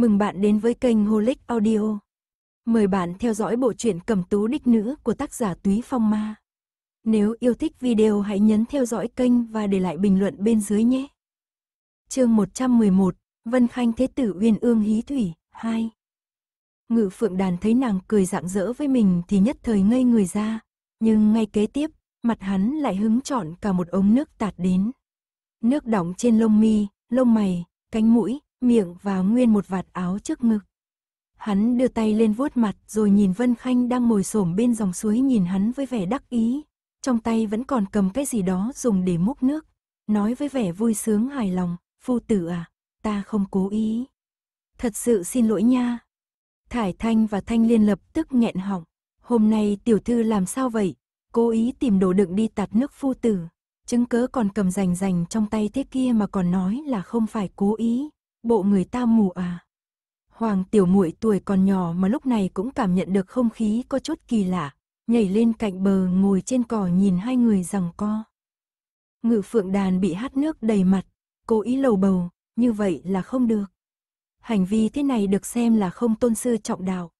Mừng bạn đến với kênh Holic Audio. Mời bạn theo dõi bộ truyện Cẩm tú đích nữ của tác giả Túy Phong Ma. Nếu yêu thích video hãy nhấn theo dõi kênh và để lại bình luận bên dưới nhé. chương 111, Vân Khanh Thế Tử Uyên Ương Hí Thủy, 2 Ngự phượng đàn thấy nàng cười rạng rỡ với mình thì nhất thời ngây người ra, nhưng ngay kế tiếp, mặt hắn lại hứng trọn cả một ống nước tạt đến. Nước đọng trên lông mi, lông mày, cánh mũi, miệng và nguyên một vạt áo trước ngực. Hắn đưa tay lên vuốt mặt rồi nhìn Vân Khanh đang ngồi xổm bên dòng suối nhìn hắn với vẻ đắc ý, trong tay vẫn còn cầm cái gì đó dùng để múc nước, nói với vẻ vui sướng hài lòng, phu tử à, ta không cố ý. Thật sự xin lỗi nha. Thải Thanh và Thanh Liên lập tức nghẹn họng, hôm nay tiểu thư làm sao vậy, cố ý tìm đồ đựng đi tạt nước phu tử, chứng cớ còn cầm rành rành trong tay thế kia mà còn nói là không phải cố ý bộ người ta mù à. Hoàng tiểu muội tuổi còn nhỏ mà lúc này cũng cảm nhận được không khí có chút kỳ lạ, nhảy lên cạnh bờ ngồi trên cỏ nhìn hai người rằng co. Ngự phượng đàn bị hát nước đầy mặt, cố ý lầu bầu, như vậy là không được. Hành vi thế này được xem là không tôn sư trọng đạo.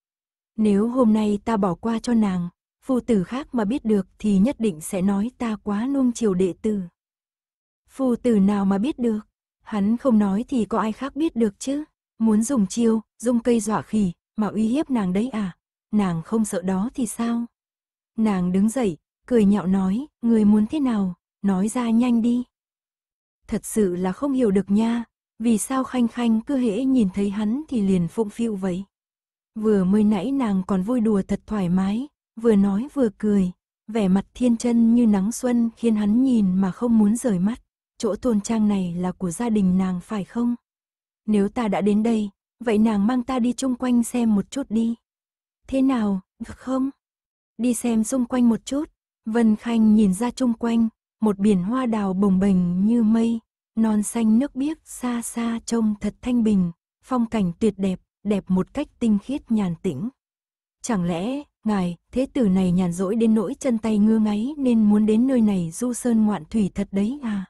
Nếu hôm nay ta bỏ qua cho nàng, phu tử khác mà biết được thì nhất định sẽ nói ta quá nuông chiều đệ tử. Phu tử nào mà biết được? Hắn không nói thì có ai khác biết được chứ. Muốn dùng chiêu, dùng cây dọa khỉ, mà uy hiếp nàng đấy à? Nàng không sợ đó thì sao? Nàng đứng dậy, cười nhạo nói, người muốn thế nào, nói ra nhanh đi. Thật sự là không hiểu được nha, vì sao khanh khanh cứ hễ nhìn thấy hắn thì liền phụng phiu vậy. Vừa mới nãy nàng còn vui đùa thật thoải mái, vừa nói vừa cười, vẻ mặt thiên chân như nắng xuân khiến hắn nhìn mà không muốn rời mắt chỗ thôn trang này là của gia đình nàng phải không? Nếu ta đã đến đây, vậy nàng mang ta đi chung quanh xem một chút đi. Thế nào, được không? Đi xem xung quanh một chút. Vân Khanh nhìn ra chung quanh, một biển hoa đào bồng bềnh như mây, non xanh nước biếc xa xa trông thật thanh bình, phong cảnh tuyệt đẹp, đẹp một cách tinh khiết nhàn tĩnh. Chẳng lẽ, ngài, thế tử này nhàn rỗi đến nỗi chân tay ngưa ngáy nên muốn đến nơi này du sơn ngoạn thủy thật đấy à?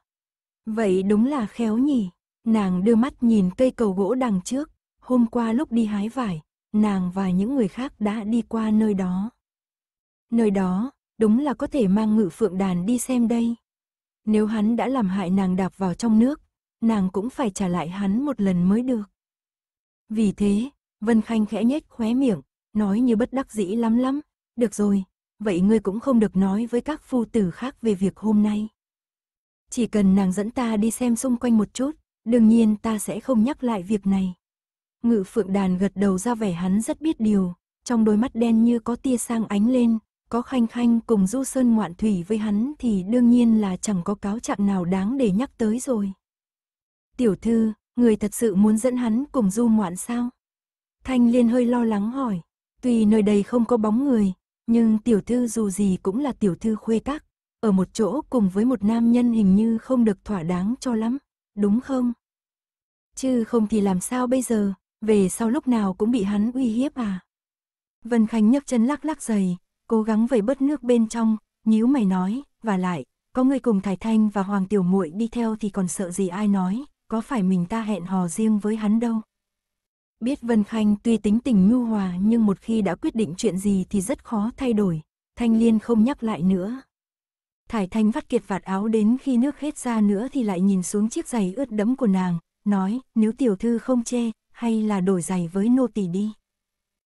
Vậy đúng là khéo nhỉ. Nàng đưa mắt nhìn cây cầu gỗ đằng trước, hôm qua lúc đi hái vải, nàng và những người khác đã đi qua nơi đó. Nơi đó, đúng là có thể mang ngự phượng đàn đi xem đây. Nếu hắn đã làm hại nàng đạp vào trong nước, nàng cũng phải trả lại hắn một lần mới được. Vì thế, Vân Khanh khẽ nhếch khóe miệng, nói như bất đắc dĩ lắm lắm, được rồi, vậy ngươi cũng không được nói với các phu tử khác về việc hôm nay. Chỉ cần nàng dẫn ta đi xem xung quanh một chút, đương nhiên ta sẽ không nhắc lại việc này. Ngự phượng đàn gật đầu ra vẻ hắn rất biết điều, trong đôi mắt đen như có tia sang ánh lên, có khanh khanh cùng du sơn ngoạn thủy với hắn thì đương nhiên là chẳng có cáo trạng nào đáng để nhắc tới rồi. Tiểu thư, người thật sự muốn dẫn hắn cùng du ngoạn sao? Thanh liên hơi lo lắng hỏi, tuy nơi đây không có bóng người, nhưng tiểu thư dù gì cũng là tiểu thư khuê các, ở một chỗ cùng với một nam nhân hình như không được thỏa đáng cho lắm, đúng không? Chứ không thì làm sao bây giờ, về sau lúc nào cũng bị hắn uy hiếp à? Vân Khánh nhấc chân lắc lắc giày, cố gắng vẩy bớt nước bên trong, nhíu mày nói, và lại, có người cùng Thải Thanh và Hoàng Tiểu Muội đi theo thì còn sợ gì ai nói, có phải mình ta hẹn hò riêng với hắn đâu. Biết Vân Khanh tuy tính tình nhu hòa nhưng một khi đã quyết định chuyện gì thì rất khó thay đổi, Thanh Liên không nhắc lại nữa. Thải Thanh vắt kiệt vạt áo đến khi nước hết ra nữa thì lại nhìn xuống chiếc giày ướt đẫm của nàng, nói, nếu tiểu thư không chê, hay là đổi giày với nô tỳ đi.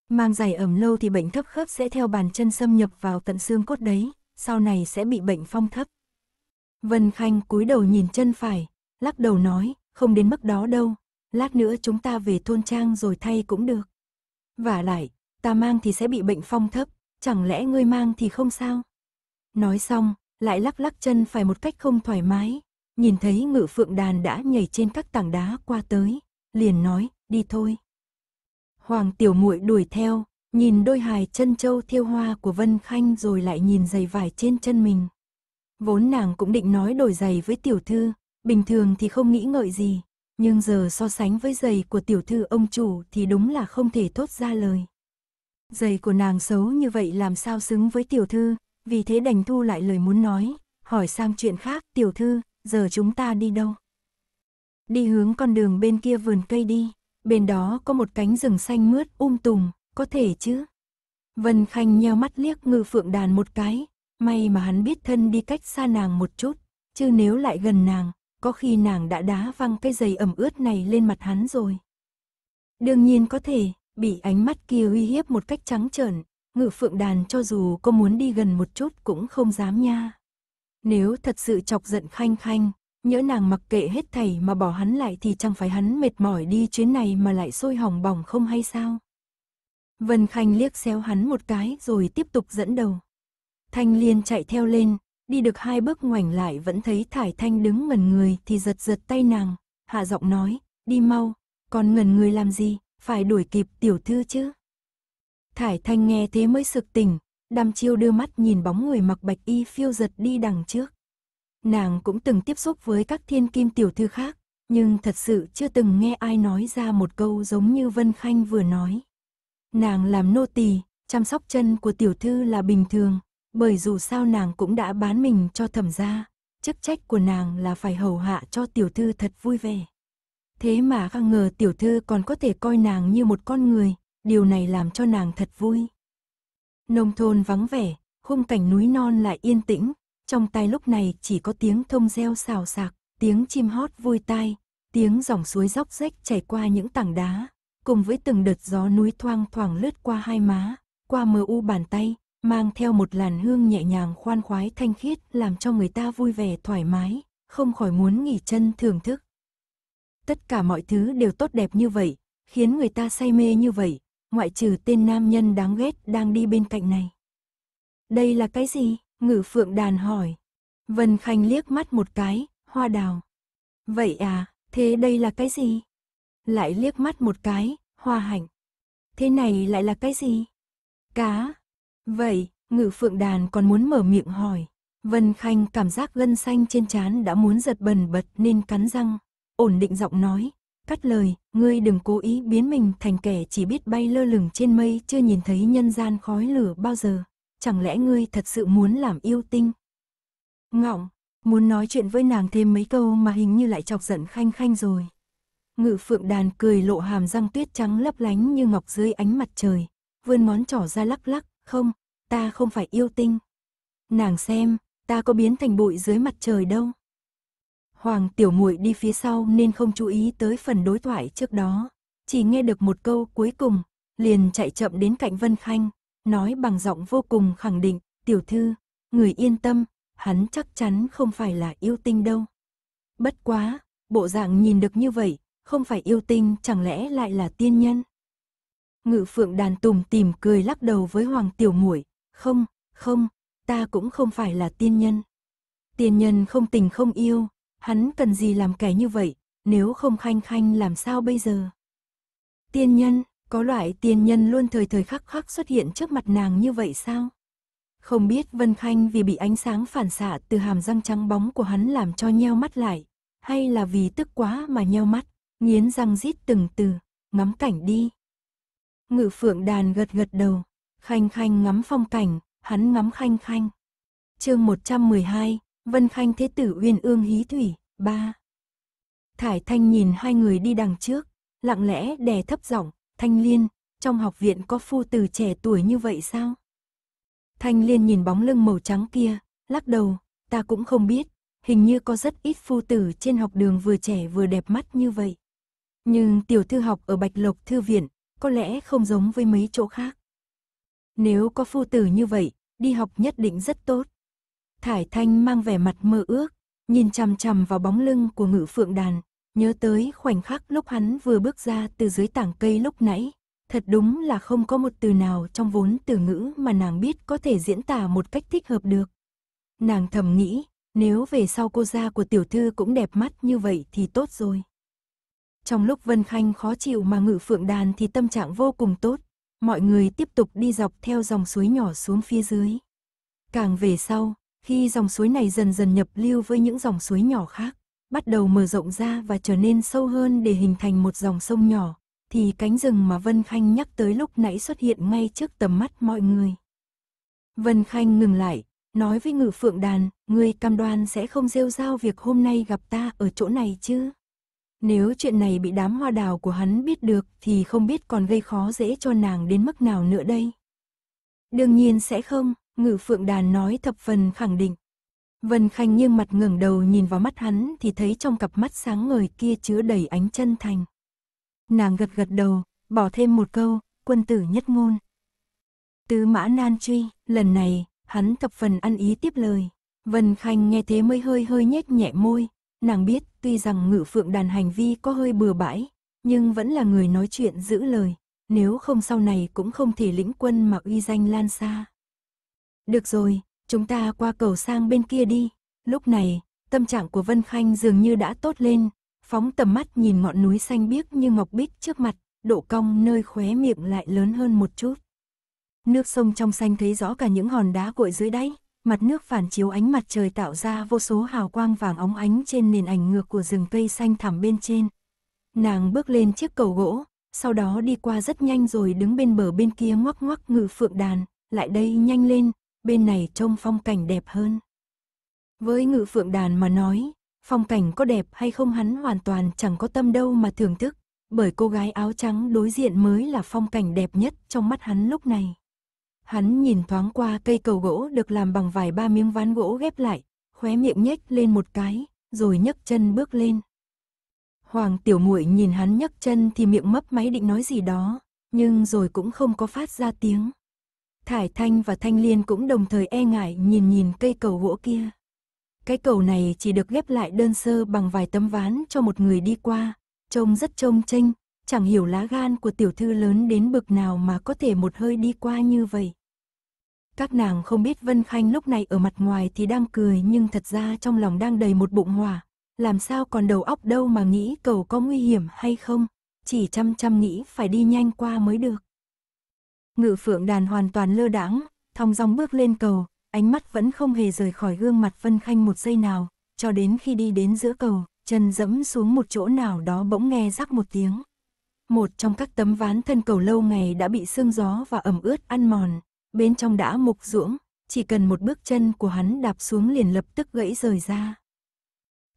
Mang giày ẩm lâu thì bệnh thấp khớp sẽ theo bàn chân xâm nhập vào tận xương cốt đấy, sau này sẽ bị bệnh phong thấp. Vân Khanh cúi đầu nhìn chân phải, lắc đầu nói, không đến mức đó đâu, lát nữa chúng ta về thôn trang rồi thay cũng được. Và lại, ta mang thì sẽ bị bệnh phong thấp, chẳng lẽ ngươi mang thì không sao? Nói xong, lại lắc lắc chân phải một cách không thoải mái, nhìn thấy ngự phượng đàn đã nhảy trên các tảng đá qua tới, liền nói, đi thôi. Hoàng tiểu muội đuổi theo, nhìn đôi hài chân châu thiêu hoa của Vân Khanh rồi lại nhìn giày vải trên chân mình. Vốn nàng cũng định nói đổi giày với tiểu thư, bình thường thì không nghĩ ngợi gì, nhưng giờ so sánh với giày của tiểu thư ông chủ thì đúng là không thể thốt ra lời. Giày của nàng xấu như vậy làm sao xứng với tiểu thư, vì thế đành thu lại lời muốn nói, hỏi sang chuyện khác, tiểu thư, giờ chúng ta đi đâu? Đi hướng con đường bên kia vườn cây đi, Bên đó có một cánh rừng xanh mướt um tùm, có thể chứ? Vân Khanh nheo mắt liếc ngư phượng đàn một cái, may mà hắn biết thân đi cách xa nàng một chút, chứ nếu lại gần nàng, có khi nàng đã đá văng cái giày ẩm ướt này lên mặt hắn rồi. Đương nhiên có thể, bị ánh mắt kia uy hiếp một cách trắng trợn, ngự phượng đàn cho dù có muốn đi gần một chút cũng không dám nha. Nếu thật sự chọc giận khanh khanh, nhỡ nàng mặc kệ hết thảy mà bỏ hắn lại thì chẳng phải hắn mệt mỏi đi chuyến này mà lại sôi hỏng bỏng không hay sao? Vân Khanh liếc xéo hắn một cái rồi tiếp tục dẫn đầu. Thanh Liên chạy theo lên, đi được hai bước ngoảnh lại vẫn thấy Thải Thanh đứng ngẩn người thì giật giật tay nàng, hạ giọng nói, đi mau, còn ngẩn người làm gì, phải đuổi kịp tiểu thư chứ. Thải Thanh nghe thế mới sực tỉnh, đăm chiêu đưa mắt nhìn bóng người mặc bạch y phiêu giật đi đằng trước. Nàng cũng từng tiếp xúc với các thiên kim tiểu thư khác, nhưng thật sự chưa từng nghe ai nói ra một câu giống như Vân Khanh vừa nói. Nàng làm nô tỳ, chăm sóc chân của tiểu thư là bình thường, bởi dù sao nàng cũng đã bán mình cho thẩm gia, chức trách của nàng là phải hầu hạ cho tiểu thư thật vui vẻ. Thế mà không ngờ tiểu thư còn có thể coi nàng như một con người, điều này làm cho nàng thật vui. Nông thôn vắng vẻ, khung cảnh núi non lại yên tĩnh, trong tai lúc này chỉ có tiếng thông reo xào xạc, tiếng chim hót vui tai, tiếng dòng suối róc rách chảy qua những tảng đá, cùng với từng đợt gió núi thoang thoảng lướt qua hai má, qua mờ u bàn tay, mang theo một làn hương nhẹ nhàng khoan khoái thanh khiết làm cho người ta vui vẻ thoải mái, không khỏi muốn nghỉ chân thưởng thức. Tất cả mọi thứ đều tốt đẹp như vậy, khiến người ta say mê như vậy, ngoại trừ tên nam nhân đáng ghét đang đi bên cạnh này. Đây là cái gì? Ngự phượng đàn hỏi. Vân Khanh liếc mắt một cái, hoa đào. Vậy à, thế đây là cái gì? Lại liếc mắt một cái, hoa hạnh. Thế này lại là cái gì? Cá. Vậy, ngự phượng đàn còn muốn mở miệng hỏi. Vân Khanh cảm giác gân xanh trên trán đã muốn giật bần bật nên cắn răng, ổn định giọng nói, cắt lời, ngươi đừng cố ý biến mình thành kẻ chỉ biết bay lơ lửng trên mây chưa nhìn thấy nhân gian khói lửa bao giờ, chẳng lẽ ngươi thật sự muốn làm yêu tinh? Ngọng, muốn nói chuyện với nàng thêm mấy câu mà hình như lại chọc giận khanh khanh rồi. Ngự phượng đàn cười lộ hàm răng tuyết trắng lấp lánh như ngọc dưới ánh mặt trời, vươn ngón trỏ ra lắc lắc, không, ta không phải yêu tinh. Nàng xem, ta có biến thành bụi dưới mặt trời đâu. Hoàng tiểu muội đi phía sau nên không chú ý tới phần đối thoại trước đó, chỉ nghe được một câu cuối cùng, liền chạy chậm đến cạnh Vân Khanh, nói bằng giọng vô cùng khẳng định, tiểu thư, người yên tâm, hắn chắc chắn không phải là yêu tinh đâu. Bất quá, bộ dạng nhìn được như vậy, không phải yêu tinh chẳng lẽ lại là tiên nhân? Ngự phượng đàn tùm tìm cười lắc đầu với Hoàng tiểu muội không, không, ta cũng không phải là tiên nhân. Tiên nhân không tình không yêu, hắn cần gì làm kẻ như vậy, nếu không khanh khanh làm sao bây giờ? Tiên nhân, có loại tiên nhân luôn thời thời khắc khắc xuất hiện trước mặt nàng như vậy sao? Không biết Vân Khanh vì bị ánh sáng phản xạ từ hàm răng trắng bóng của hắn làm cho nheo mắt lại, hay là vì tức quá mà nheo mắt, nghiến răng rít từng từ, ngắm cảnh đi. Ngự phượng đàn gật gật đầu, khanh khanh ngắm phong cảnh, hắn ngắm khanh khanh. chương 112, Vân Khanh Thế Tử Uyên Ương Hí Thủy, 3. Thải Thanh nhìn hai người đi đằng trước, lặng lẽ đè thấp giọng, Thanh Liên, trong học viện có phu tử trẻ tuổi như vậy sao? Thanh Liên nhìn bóng lưng màu trắng kia, lắc đầu, ta cũng không biết, hình như có rất ít phu tử trên học đường vừa trẻ vừa đẹp mắt như vậy. Nhưng tiểu thư học ở Bạch Lộc Thư Viện, có lẽ không giống với mấy chỗ khác. Nếu có phu tử như vậy, đi học nhất định rất tốt. Thải Thanh mang vẻ mặt mơ ước, nhìn chằm chằm vào bóng lưng của ngự phượng đàn, nhớ tới khoảnh khắc lúc hắn vừa bước ra từ dưới tảng cây lúc nãy. Thật đúng là không có một từ nào trong vốn từ ngữ mà nàng biết có thể diễn tả một cách thích hợp được. Nàng thầm nghĩ, nếu về sau cô gia của tiểu thư cũng đẹp mắt như vậy thì tốt rồi. Trong lúc Vân Khanh khó chịu mà ngự phượng đàn thì tâm trạng vô cùng tốt, mọi người tiếp tục đi dọc theo dòng suối nhỏ xuống phía dưới. Càng về sau, khi dòng suối này dần dần nhập lưu với những dòng suối nhỏ khác, bắt đầu mở rộng ra và trở nên sâu hơn để hình thành một dòng sông nhỏ, thì cánh rừng mà Vân Khanh nhắc tới lúc nãy xuất hiện ngay trước tầm mắt mọi người. Vân Khanh ngừng lại, nói với ngự phượng đàn, ngươi cam đoan sẽ không rêu rao việc hôm nay gặp ta ở chỗ này chứ? Nếu chuyện này bị đám hoa đào của hắn biết được thì không biết còn gây khó dễ cho nàng đến mức nào nữa đây. Đương nhiên sẽ không, ngự phượng đàn nói thập phần khẳng định. Vân Khanh nghiêng mặt ngẩng đầu nhìn vào mắt hắn thì thấy trong cặp mắt sáng ngời kia chứa đầy ánh chân thành. Nàng gật gật đầu, bỏ thêm một câu, quân tử nhất ngôn. Tứ mã nan truy, lần này, hắn thập phần ăn ý tiếp lời. Vân Khanh nghe thế mới hơi hơi nhếch nhẹ môi, nàng biết tuy rằng ngự phượng đàn hành vi có hơi bừa bãi, nhưng vẫn là người nói chuyện giữ lời, nếu không sau này cũng không thể lĩnh quân mà uy danh lan xa. Được rồi, chúng ta qua cầu sang bên kia đi. Lúc này, tâm trạng của Vân Khanh dường như đã tốt lên, phóng tầm mắt nhìn ngọn núi xanh biếc như ngọc bích trước mặt, độ cong nơi khóe miệng lại lớn hơn một chút. Nước sông trong xanh thấy rõ cả những hòn đá cội dưới đáy, mặt nước phản chiếu ánh mặt trời tạo ra vô số hào quang vàng óng ánh trên nền ảnh ngược của rừng cây xanh thẳm bên trên. Nàng bước lên chiếc cầu gỗ, sau đó đi qua rất nhanh rồi đứng bên bờ bên kia ngoắc ngoắc ngự phượng đàn, lại đây nhanh lên, bên này trông phong cảnh đẹp hơn. Với ngự phượng đàn mà nói, phong cảnh có đẹp hay không hắn hoàn toàn chẳng có tâm đâu mà thưởng thức, bởi cô gái áo trắng đối diện mới là phong cảnh đẹp nhất trong mắt hắn lúc này. Hắn nhìn thoáng qua cây cầu gỗ được làm bằng vài ba miếng ván gỗ ghép lại, khóe miệng nhếch lên một cái, rồi nhấc chân bước lên. Hoàng tiểu muội nhìn hắn nhấc chân thì miệng mấp máy định nói gì đó, nhưng rồi cũng không có phát ra tiếng. Thải Thanh và Thanh Liên cũng đồng thời e ngại nhìn nhìn cây cầu gỗ kia. Cái cầu này chỉ được ghép lại đơn sơ bằng vài tấm ván cho một người đi qua, trông rất trông chênh, chẳng hiểu lá gan của tiểu thư lớn đến bực nào mà có thể một hơi đi qua như vậy. Các nàng không biết Vân Khanh lúc này ở mặt ngoài thì đang cười nhưng thật ra trong lòng đang đầy một bụng hỏa, làm sao còn đầu óc đâu mà nghĩ cầu có nguy hiểm hay không, chỉ chăm chăm nghĩ phải đi nhanh qua mới được. Ngự phượng đàn hoàn toàn lơ đãng, thong dong bước lên cầu, ánh mắt vẫn không hề rời khỏi gương mặt Vân Khanh một giây nào, cho đến khi đi đến giữa cầu, chân dẫm xuống một chỗ nào đó bỗng nghe rắc một tiếng. Một trong các tấm ván thân cầu lâu ngày đã bị sương gió và ẩm ướt ăn mòn, bên trong đã mục ruỗng, chỉ cần một bước chân của hắn đạp xuống liền lập tức gãy rời ra.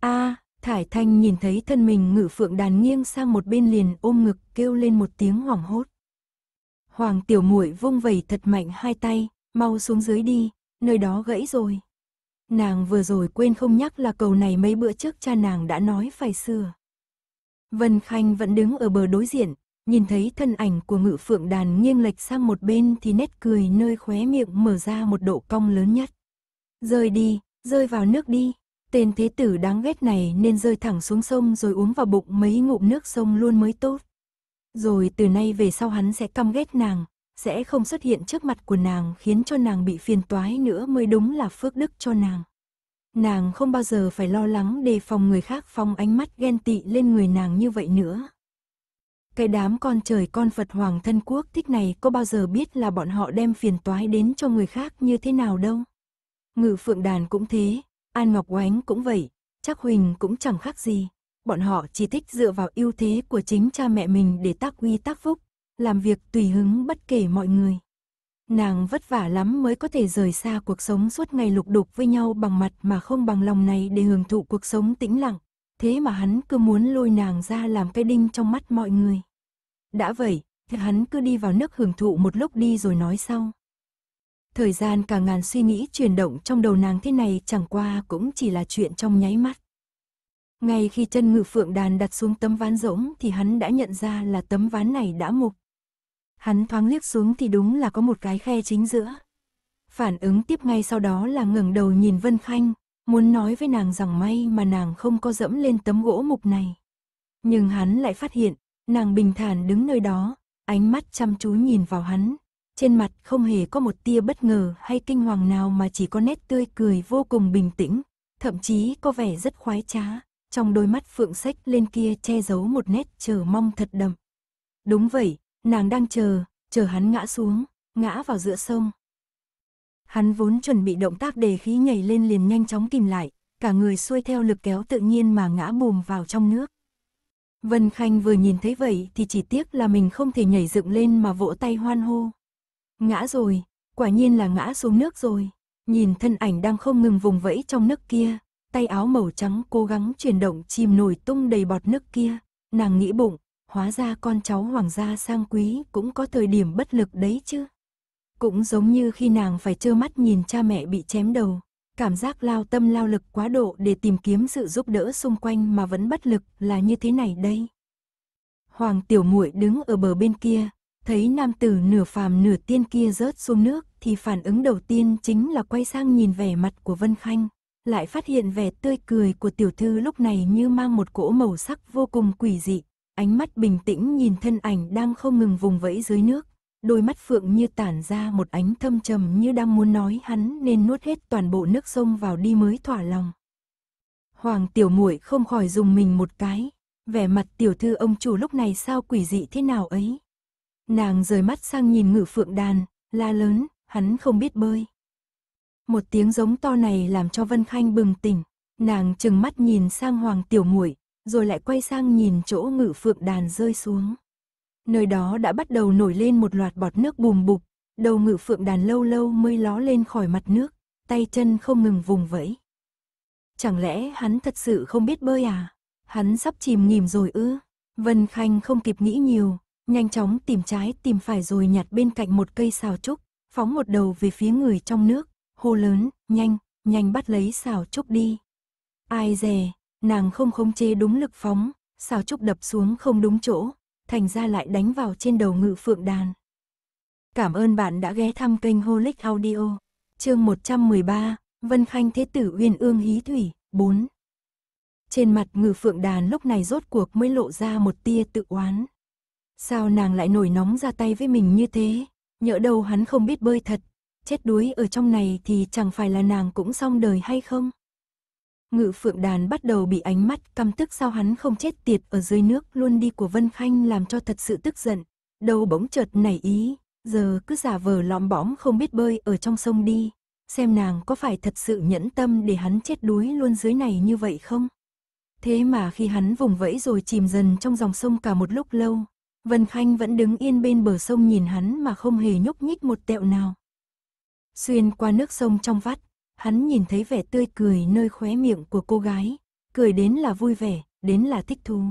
A, Thải Thanh nhìn thấy thân mình ngự phượng đàn nghiêng sang một bên liền ôm ngực kêu lên một tiếng hoảng hốt. Hoàng tiểu muội vung vẩy thật mạnh hai tay, mau xuống dưới đi, nơi đó gãy rồi. Nàng vừa rồi quên không nhắc là cầu này mấy bữa trước cha nàng đã nói phải sửa. Vân Khanh vẫn đứng ở bờ đối diện, nhìn thấy thân ảnh của ngự phượng đàn nghiêng lệch sang một bên thì nét cười nơi khóe miệng mở ra một độ cong lớn nhất. Rơi đi, rơi vào nước đi, tên thế tử đáng ghét này nên rơi thẳng xuống sông rồi uống vào bụng mấy ngụm nước sông luôn mới tốt. Rồi từ nay về sau hắn sẽ căm ghét nàng, sẽ không xuất hiện trước mặt của nàng khiến cho nàng bị phiền toái nữa mới đúng là phước đức cho nàng. Nàng không bao giờ phải lo lắng đề phòng người khác phong ánh mắt ghen tị lên người nàng như vậy nữa. Cái đám con trời con Phật Hoàng thân quốc thích này có bao giờ biết là bọn họ đem phiền toái đến cho người khác như thế nào đâu. Ngự phượng đàn cũng thế, An Ngọc Oánh cũng vậy, chắc Huỳnh cũng chẳng khác gì. Bọn họ chỉ thích dựa vào ưu thế của chính cha mẹ mình để tác uy tác phúc, làm việc tùy hứng bất kể mọi người. Nàng vất vả lắm mới có thể rời xa cuộc sống suốt ngày lục đục với nhau bằng mặt mà không bằng lòng này để hưởng thụ cuộc sống tĩnh lặng. Thế mà hắn cứ muốn lôi nàng ra làm cái đinh trong mắt mọi người. Đã vậy, thì hắn cứ đi vào nước hưởng thụ một lúc đi rồi nói sau. Thời gian cả ngàn suy nghĩ chuyển động trong đầu nàng thế này chẳng qua cũng chỉ là chuyện trong nháy mắt. Ngay khi chân ngự phượng đàn đặt xuống tấm ván rỗng thì hắn đã nhận ra là tấm ván này đã mục. Hắn thoáng liếc xuống thì đúng là có một cái khe chính giữa. Phản ứng tiếp ngay sau đó là ngẩng đầu nhìn Vân Khanh, muốn nói với nàng rằng may mà nàng không có dẫm lên tấm gỗ mục này. Nhưng hắn lại phát hiện, nàng bình thản đứng nơi đó, ánh mắt chăm chú nhìn vào hắn. Trên mặt không hề có một tia bất ngờ hay kinh hoàng nào mà chỉ có nét tươi cười vô cùng bình tĩnh, thậm chí có vẻ rất khoái trá, trong đôi mắt phượng sách lên kia che giấu một nét chờ mong thật đậm. Đúng vậy, nàng đang chờ, chờ hắn ngã xuống, ngã vào giữa sông. Hắn vốn chuẩn bị động tác đề khí nhảy lên liền nhanh chóng kìm lại, cả người xuôi theo lực kéo tự nhiên mà ngã bùm vào trong nước. Vân Khanh vừa nhìn thấy vậy thì chỉ tiếc là mình không thể nhảy dựng lên mà vỗ tay hoan hô. Ngã rồi, quả nhiên là ngã xuống nước rồi. Nhìn thân ảnh đang không ngừng vùng vẫy trong nước kia, tay áo màu trắng cố gắng chuyển động chìm nổi tung đầy bọt nước kia, nàng nghĩ bụng, hóa ra con cháu hoàng gia sang quý cũng có thời điểm bất lực đấy chứ. Cũng giống như khi nàng phải trơ mắt nhìn cha mẹ bị chém đầu, cảm giác lao tâm lao lực quá độ để tìm kiếm sự giúp đỡ xung quanh mà vẫn bất lực là như thế này đây. Hoàng tiểu muội đứng ở bờ bên kia, thấy nam tử nửa phàm nửa tiên kia rớt xuống nước thì phản ứng đầu tiên chính là quay sang nhìn vẻ mặt của Vân Khanh, lại phát hiện vẻ tươi cười của tiểu thư lúc này như mang một cỗ màu sắc vô cùng quỷ dị, ánh mắt bình tĩnh nhìn thân ảnh đang không ngừng vùng vẫy dưới nước, đôi mắt phượng như tản ra một ánh thâm trầm như đang muốn nói hắn nên nuốt hết toàn bộ nước sông vào đi mới thỏa lòng. Hoàng tiểu muội không khỏi dùng mình một cái, vẻ mặt tiểu thư ông chủ lúc này sao quỷ dị thế nào ấy. Nàng rời mắt sang nhìn ngự phượng đàn, la lớn, hắn không biết bơi. Một tiếng giống to này làm cho Vân Khanh bừng tỉnh, nàng chừng mắt nhìn sang Hoàng Tiểu Muội, rồi lại quay sang nhìn chỗ ngự phượng đàn rơi xuống. Nơi đó đã bắt đầu nổi lên một loạt bọt nước bùm bụp, đầu ngự phượng đàn lâu lâu mới ló lên khỏi mặt nước, tay chân không ngừng vùng vẫy. Chẳng lẽ hắn thật sự không biết bơi à? Hắn sắp chìm nghỉm rồi ư? Vân Khanh không kịp nghĩ nhiều, nhanh chóng tìm trái tìm phải rồi nhặt bên cạnh một cây xào trúc, phóng một đầu về phía người trong nước, hô lớn, nhanh, nhanh bắt lấy xào trúc đi. Ai dè, nàng không khống chế đúng lực phóng, xào trúc đập xuống không đúng chỗ, thành ra lại đánh vào trên đầu ngự phượng đàn. Cảm ơn bạn đã ghé thăm kênh Holic Audio. Chương 113, Vân Khanh Thế tử Uyên Ương Hí Thủy, 4. Trên mặt ngự phượng đàn lúc này rốt cuộc mới lộ ra một tia tự oán. Sao nàng lại nổi nóng ra tay với mình như thế? Nhỡ đâu hắn không biết bơi thật, chết đuối ở trong này thì chẳng phải là nàng cũng xong đời hay không? Ngự phượng đàn bắt đầu bị ánh mắt căm tức sao hắn không chết tiệt ở dưới nước luôn đi của Vân Khanh làm cho thật sự tức giận. Đầu bỗng chợt nảy ý, giờ cứ giả vờ lõm bõm không biết bơi ở trong sông đi. Xem nàng có phải thật sự nhẫn tâm để hắn chết đuối luôn dưới này như vậy không? Thế mà khi hắn vùng vẫy rồi chìm dần trong dòng sông cả một lúc lâu, Vân Khanh vẫn đứng yên bên bờ sông nhìn hắn mà không hề nhúc nhích một tẹo nào. Xuyên qua nước sông trong vắt, hắn nhìn thấy vẻ tươi cười nơi khóe miệng của cô gái, cười đến là vui vẻ, đến là thích thú.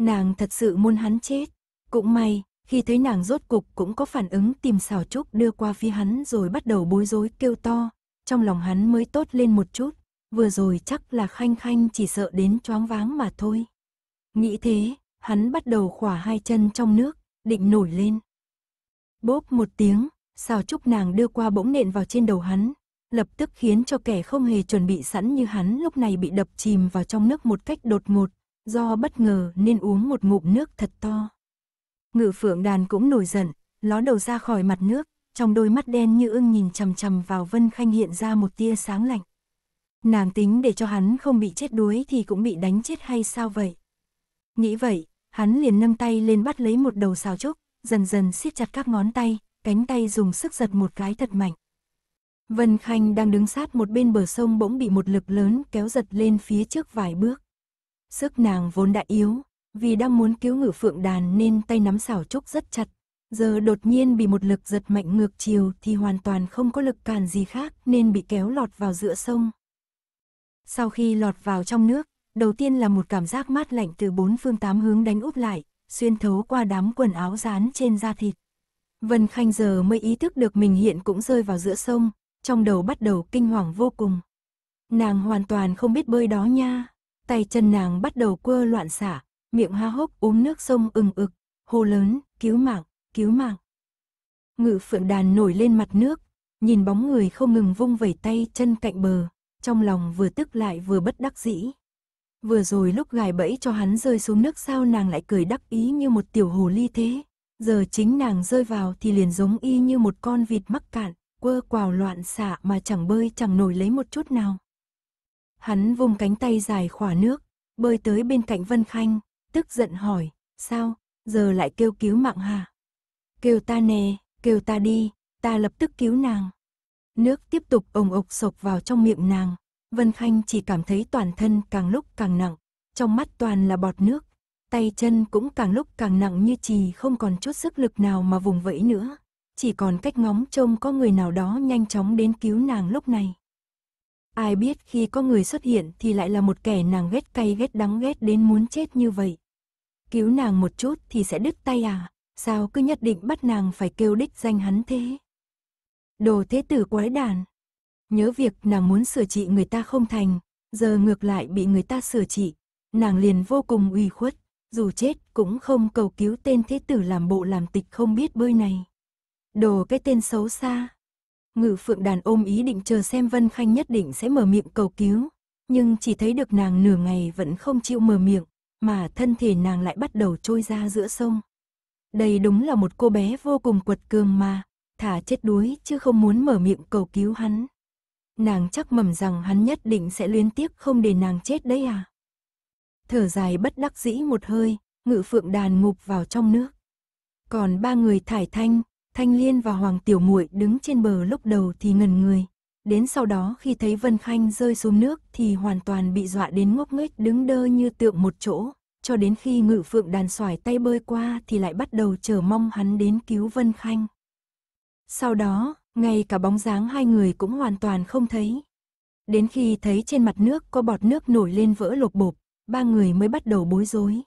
Nàng thật sự muốn hắn chết, cũng may, khi thấy nàng rốt cục cũng có phản ứng tìm xào trúc đưa qua phía hắn rồi bắt đầu bối rối kêu to, trong lòng hắn mới tốt lên một chút, vừa rồi chắc là khanh khanh chỉ sợ đến choáng váng mà thôi. Nghĩ thế, hắn bắt đầu khỏa hai chân trong nước, định nổi lên. Bốp một tiếng, Sao trúc nàng đưa qua bỗng nện vào trên đầu hắn, lập tức khiến cho kẻ không hề chuẩn bị sẵn như hắn lúc này bị đập chìm vào trong nước một cách đột ngột, do bất ngờ nên uống một ngụm nước thật to. Ngự phượng đàn cũng nổi giận, ló đầu ra khỏi mặt nước, trong đôi mắt đen như ưng nhìn chằm chằm vào Vân Khanh hiện ra một tia sáng lạnh. Nàng tính để cho hắn không bị chết đuối thì cũng bị đánh chết hay sao vậy? Nghĩ vậy, hắn liền nâng tay lên bắt lấy một đầu xào trúc, dần dần siết chặt các ngón tay, cánh tay dùng sức giật một cái thật mạnh. Vân Khanh đang đứng sát một bên bờ sông bỗng bị một lực lớn kéo giật lên phía trước vài bước. Sức nàng vốn đã yếu, vì đang muốn cứu ngự phượng đàn nên tay nắm xảo trúc rất chặt. Giờ đột nhiên bị một lực giật mạnh ngược chiều thì hoàn toàn không có lực cản gì khác nên bị kéo lọt vào giữa sông. Sau khi lọt vào trong nước, đầu tiên là một cảm giác mát lạnh từ bốn phương tám hướng đánh úp lại, xuyên thấu qua đám quần áo dán trên da thịt. Vân Khanh giờ mới ý thức được mình hiện cũng rơi vào giữa sông, trong đầu bắt đầu kinh hoàng vô cùng. Nàng hoàn toàn không biết bơi đó nha, tay chân nàng bắt đầu quơ loạn xả, miệng ha hốc uống nước sông ừng ực, hô lớn, cứu mạng, cứu mạng. Ngự phượng đàn nổi lên mặt nước, nhìn bóng người không ngừng vung vẩy tay chân cạnh bờ, trong lòng vừa tức lại vừa bất đắc dĩ. Vừa rồi lúc gài bẫy cho hắn rơi xuống nước sao nàng lại cười đắc ý như một tiểu hồ ly thế. Giờ chính nàng rơi vào thì liền giống y như một con vịt mắc cạn, quơ quào loạn xạ mà chẳng bơi chẳng nổi lấy một chút nào. Hắn vùng cánh tay dài khỏa nước, bơi tới bên cạnh Vân Khanh, tức giận hỏi, sao, giờ lại kêu cứu mạng hả? Kêu ta nè, kêu ta đi, ta lập tức cứu nàng. Nước tiếp tục ồng ộc sộc vào trong miệng nàng, Vân Khanh chỉ cảm thấy toàn thân càng lúc càng nặng, trong mắt toàn là bọt nước, tay chân cũng càng lúc càng nặng như trì không còn chút sức lực nào mà vùng vẫy nữa, chỉ còn cách ngóng trông có người nào đó nhanh chóng đến cứu nàng lúc này. Ai biết khi có người xuất hiện thì lại là một kẻ nàng ghét cay ghét đắng ghét đến muốn chết như vậy. Cứu nàng một chút thì sẽ đứt tay à, sao cứ nhất định bắt nàng phải kêu đích danh hắn thế. Đồ thế tử quái đàn. Nhớ việc nàng muốn sửa trị người ta không thành, giờ ngược lại bị người ta sửa trị, nàng liền vô cùng ủy khuất, dù chết cũng không cầu cứu tên thế tử làm bộ làm tịch không biết bơi này. Đồ cái tên xấu xa. Ngự phượng đàn ôm ý định chờ xem Vân Khanh nhất định sẽ mở miệng cầu cứu, nhưng chỉ thấy được nàng nửa ngày vẫn không chịu mở miệng, mà thân thể nàng lại bắt đầu trôi ra giữa sông. Đây đúng là một cô bé vô cùng quật cường mà, thả chết đuối chứ không muốn mở miệng cầu cứu hắn. Nàng chắc mầm rằng hắn nhất định sẽ liên tiếp không để nàng chết đấy à. Thở dài bất đắc dĩ một hơi, ngự phượng đàn ngụp vào trong nước. Còn ba người thải thanh, thanh liên và hoàng tiểu muội đứng trên bờ lúc đầu thì ngần người. Đến sau đó khi thấy Vân Khanh rơi xuống nước thì hoàn toàn bị dọa đến ngốc nghếch đứng đơ như tượng một chỗ, cho đến khi ngự phượng đàn xoải tay bơi qua thì lại bắt đầu chờ mong hắn đến cứu Vân Khanh. Sau đó, ngay cả bóng dáng hai người cũng hoàn toàn không thấy. Đến khi thấy trên mặt nước có bọt nước nổi lên vỡ lột bộp, ba người mới bắt đầu bối rối.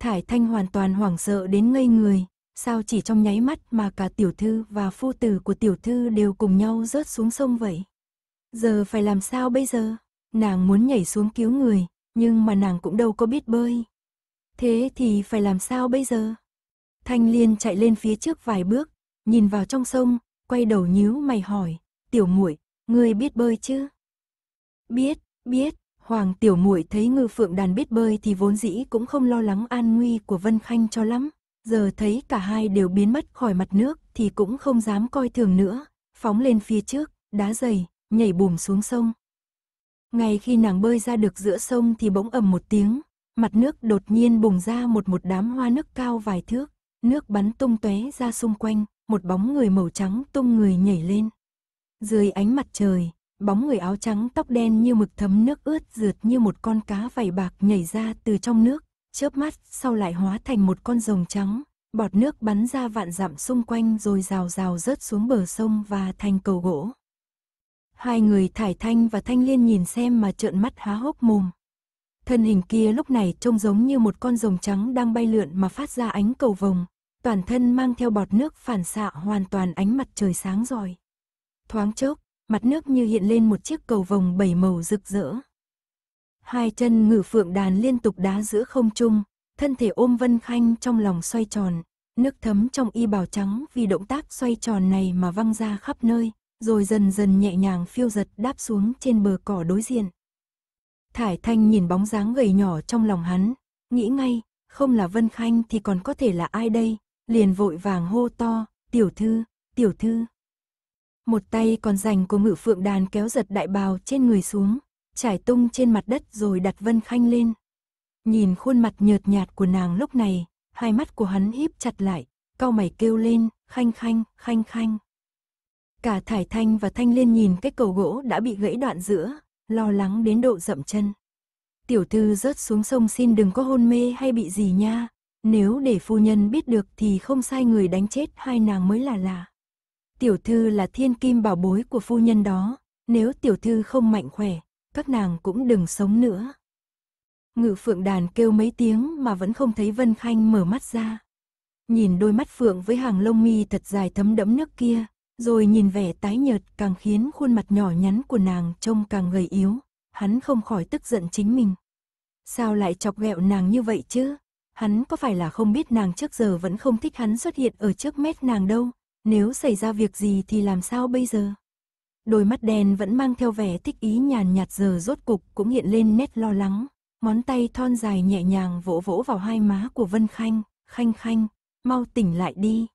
Thải Thanh hoàn toàn hoảng sợ đến ngây người, sao chỉ trong nháy mắt mà cả tiểu thư và phu tử của tiểu thư đều cùng nhau rớt xuống sông vậy? Giờ phải làm sao bây giờ? Nàng muốn nhảy xuống cứu người, nhưng mà nàng cũng đâu có biết bơi. Thế thì phải làm sao bây giờ? Thanh Liên chạy lên phía trước vài bước, nhìn vào trong sông, quay đầu nhíu mày hỏi, "Tiểu muội, ngươi biết bơi chứ?" "Biết, biết." Hoàng Tiểu muội thấy Ngư Phượng Đàn biết bơi thì vốn dĩ cũng không lo lắng an nguy của Vân Khanh cho lắm, giờ thấy cả hai đều biến mất khỏi mặt nước thì cũng không dám coi thường nữa, phóng lên phía trước, đá dày, nhảy bùm xuống sông. Ngay khi nàng bơi ra được giữa sông thì bỗng ầm một tiếng, mặt nước đột nhiên bùng ra một một đám hoa nước cao vài thước, nước bắn tung tóe ra xung quanh, một bóng người màu trắng tung người nhảy lên. Dưới ánh mặt trời, bóng người áo trắng tóc đen như mực thấm nước ướt rượt như một con cá vảy bạc nhảy ra từ trong nước, chớp mắt sau lại hóa thành một con rồng trắng, bọt nước bắn ra vạn dặm xung quanh rồi rào rào rớt xuống bờ sông và thành cầu gỗ. Hai người Thải Thanh và Thanh Liên nhìn xem mà trợn mắt há hốc mồm. Thân hình kia lúc này trông giống như một con rồng trắng đang bay lượn mà phát ra ánh cầu vồng, toàn thân mang theo bọt nước phản xạ hoàn toàn ánh mặt trời sáng rọi. Thoáng chốc, mặt nước như hiện lên một chiếc cầu vồng bảy màu rực rỡ. Hai chân ngự phượng đàn liên tục đá giữa không trung, thân thể ôm Vân Khanh trong lòng xoay tròn, nước thấm trong y bào trắng vì động tác xoay tròn này mà văng ra khắp nơi, rồi dần dần nhẹ nhàng phiêu giật đáp xuống trên bờ cỏ đối diện. Thải Thanh nhìn bóng dáng gầy nhỏ trong lòng hắn, nghĩ ngay, không là Vân Khanh thì còn có thể là ai đây, liền vội vàng hô to, tiểu thư, tiểu thư. Một tay còn dành của ngự phượng đàn kéo giật đại bào trên người xuống, trải tung trên mặt đất rồi đặt Vân Khanh lên. Nhìn khuôn mặt nhợt nhạt của nàng lúc này, hai mắt của hắn híp chặt lại, cau mày kêu lên, khanh khanh, khanh khanh. Cả Thải Thanh và Thanh Liên nhìn cái cầu gỗ đã bị gãy đoạn giữa, lo lắng đến độ dậm chân. Tiểu thư rớt xuống sông xin đừng có hôn mê hay bị gì nha, nếu để phu nhân biết được thì không sai người đánh chết hai nàng mới là lạ. Tiểu thư là thiên kim bảo bối của phu nhân đó, nếu tiểu thư không mạnh khỏe, các nàng cũng đừng sống nữa. Ngự phượng đàn kêu mấy tiếng mà vẫn không thấy Vân Khanh mở mắt ra. Nhìn đôi mắt phượng với hàng lông mi thật dài thấm đẫm nước kia, rồi nhìn vẻ tái nhợt càng khiến khuôn mặt nhỏ nhắn của nàng trông càng gầy yếu, hắn không khỏi tức giận chính mình. Sao lại chọc ghẹo nàng như vậy chứ? Hắn có phải là không biết nàng trước giờ vẫn không thích hắn xuất hiện ở trước mét nàng đâu, nếu xảy ra việc gì thì làm sao bây giờ? Đôi mắt đen vẫn mang theo vẻ thích ý nhàn nhạt giờ rốt cục cũng hiện lên nét lo lắng, món tay thon dài nhẹ nhàng vỗ vỗ vào hai má của Vân Khanh, Khanh Khanh, mau tỉnh lại đi.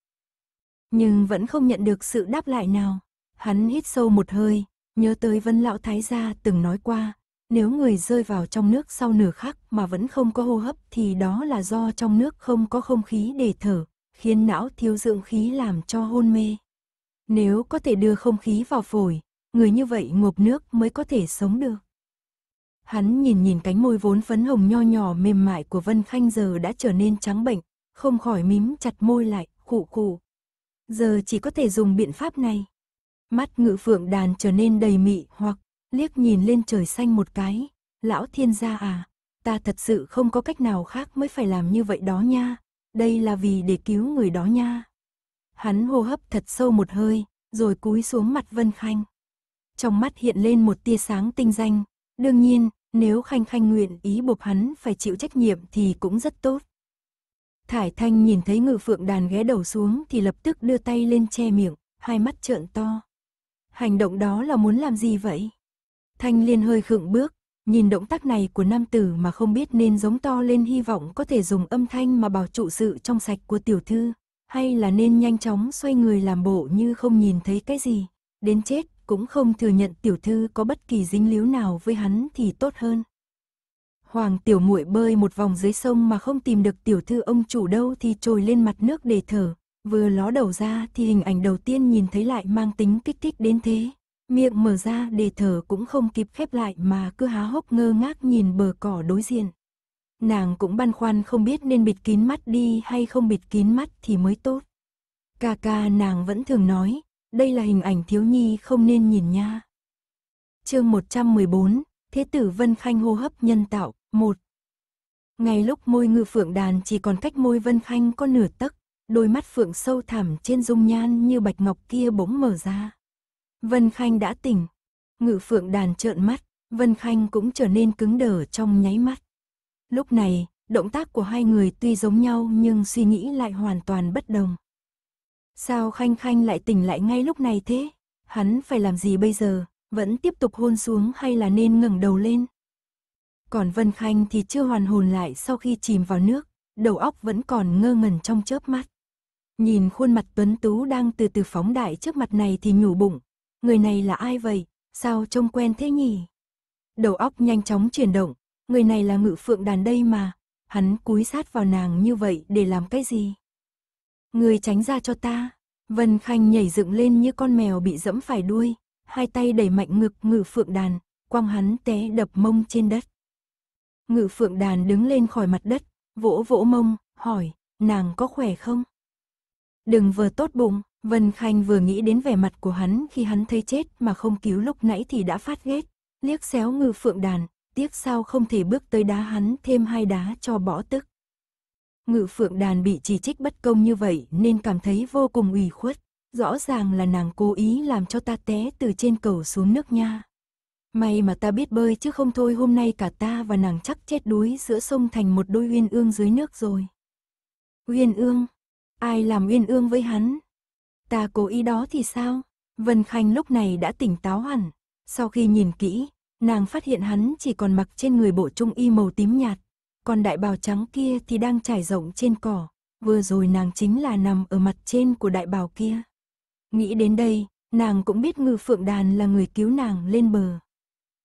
Nhưng vẫn không nhận được sự đáp lại nào, hắn hít sâu một hơi, nhớ tới Vân Lão Thái Gia từng nói qua, nếu người rơi vào trong nước sau nửa khắc mà vẫn không có hô hấp thì đó là do trong nước không có không khí để thở, khiến não thiếu dưỡng khí làm cho hôn mê. Nếu có thể đưa không khí vào phổi, người như vậy ngộp nước mới có thể sống được. Hắn nhìn nhìn cánh môi vốn phấn hồng nho nhỏ mềm mại của Vân Khanh giờ đã trở nên trắng bệnh, không khỏi mím chặt môi lại, khụ khụ. Giờ chỉ có thể dùng biện pháp này. Mắt ngự phượng đàn trở nên đầy mị hoặc liếc nhìn lên trời xanh một cái, lão thiên gia à, ta thật sự không có cách nào khác mới phải làm như vậy đó nha, đây là vì để cứu người đó nha. Hắn hô hấp thật sâu một hơi, rồi cúi xuống mặt Vân Khanh. Trong mắt hiện lên một tia sáng tinh danh, đương nhiên, nếu Khanh Khanh nguyện ý buộc hắn phải chịu trách nhiệm thì cũng rất tốt. Thải Thanh nhìn thấy ngự phượng đàn ghé đầu xuống thì lập tức đưa tay lên che miệng, hai mắt trợn to. Hành động đó là muốn làm gì vậy? Thanh Liên hơi khựng bước, nhìn động tác này của nam tử mà không biết nên giống to lên hy vọng có thể dùng âm thanh mà bảo trụ sự trong sạch của tiểu thư, hay là nên nhanh chóng xoay người làm bộ như không nhìn thấy cái gì, đến chết cũng không thừa nhận tiểu thư có bất kỳ dính líu nào với hắn thì tốt hơn. Hoàng tiểu muội bơi một vòng dưới sông mà không tìm được tiểu thư ông chủ đâu thì trồi lên mặt nước để thở, vừa ló đầu ra thì hình ảnh đầu tiên nhìn thấy lại mang tính kích thích đến thế. Miệng mở ra để thở cũng không kịp khép lại mà cứ há hốc ngơ ngác nhìn bờ cỏ đối diện. Nàng cũng băn khoăn không biết nên bịt kín mắt đi hay không bịt kín mắt thì mới tốt. Ca ca nàng vẫn thường nói, đây là hình ảnh thiếu nhi không nên nhìn nha. chương 114, Thế tử Vân Khanh hô hấp nhân tạo, 1. Ngay lúc môi ngư phượng đàn chỉ còn cách môi Vân Khanh có nửa tấc, đôi mắt phượng sâu thẳm trên dung nhan như bạch ngọc kia bỗng mở ra. Vân Khanh đã tỉnh. Ngự phượng đàn trợn mắt, Vân Khanh cũng trở nên cứng đờ trong nháy mắt. Lúc này, động tác của hai người tuy giống nhau nhưng suy nghĩ lại hoàn toàn bất đồng. Sao Khanh Khanh lại tỉnh lại ngay lúc này thế? Hắn phải làm gì bây giờ? Vẫn tiếp tục hôn xuống hay là nên ngẩng đầu lên? Còn Vân Khanh thì chưa hoàn hồn lại sau khi chìm vào nước, đầu óc vẫn còn ngơ ngẩn trong chớp mắt. Nhìn khuôn mặt tuấn tú đang từ từ phóng đại trước mặt này thì nhủ bụng, người này là ai vậy, sao trông quen thế nhỉ? Đầu óc nhanh chóng chuyển động, người này là ngự phượng đàn đây mà, hắn cúi sát vào nàng như vậy để làm cái gì? Người tránh ra cho ta. Vân Khanh nhảy dựng lên như con mèo bị dẫm phải đuôi, hai tay đẩy mạnh ngực ngự phượng đàn, quăng hắn té đập mông trên đất. Ngự phượng đàn đứng lên khỏi mặt đất, vỗ vỗ mông, hỏi, nàng có khỏe không? Đừng vừa tốt bụng, Vân Khanh vừa nghĩ đến vẻ mặt của hắn khi hắn thấy chết mà không cứu lúc nãy thì đã phát ghét, liếc xéo ngự phượng đàn, tiếc sao không thể bước tới đá hắn thêm hai đá cho bỏ tức. Ngự phượng đàn bị chỉ trích bất công như vậy nên cảm thấy vô cùng ủy khuất, rõ ràng là nàng cố ý làm cho ta té từ trên cầu xuống nước nha. May mà ta biết bơi chứ không thôi hôm nay cả ta và nàng chắc chết đuối giữa sông thành một đôi uyên ương dưới nước rồi. Uyên ương? Ai làm uyên ương với hắn? Ta cố ý đó thì sao? Vân Khanh lúc này đã tỉnh táo hẳn. Sau khi nhìn kỹ, nàng phát hiện hắn chỉ còn mặc trên người bộ trung y màu tím nhạt. Còn đại bào trắng kia thì đang trải rộng trên cỏ. Vừa rồi nàng chính là nằm ở mặt trên của đại bào kia. Nghĩ đến đây, nàng cũng biết ngư phượng đàn là người cứu nàng lên bờ.